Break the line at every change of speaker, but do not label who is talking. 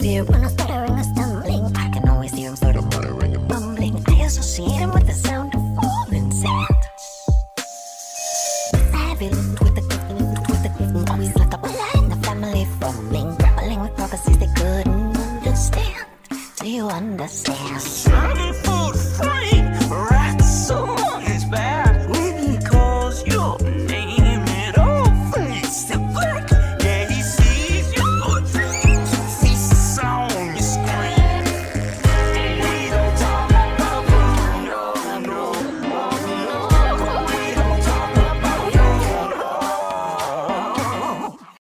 fear when I'm stuttering or stumbling. I can always hear him sort of muttering and mumbling. I associate him with the sound of falling sand. Savage with the with the always like a bullet in the family fumbling, grappling with prophecies they couldn't understand. Do you understand?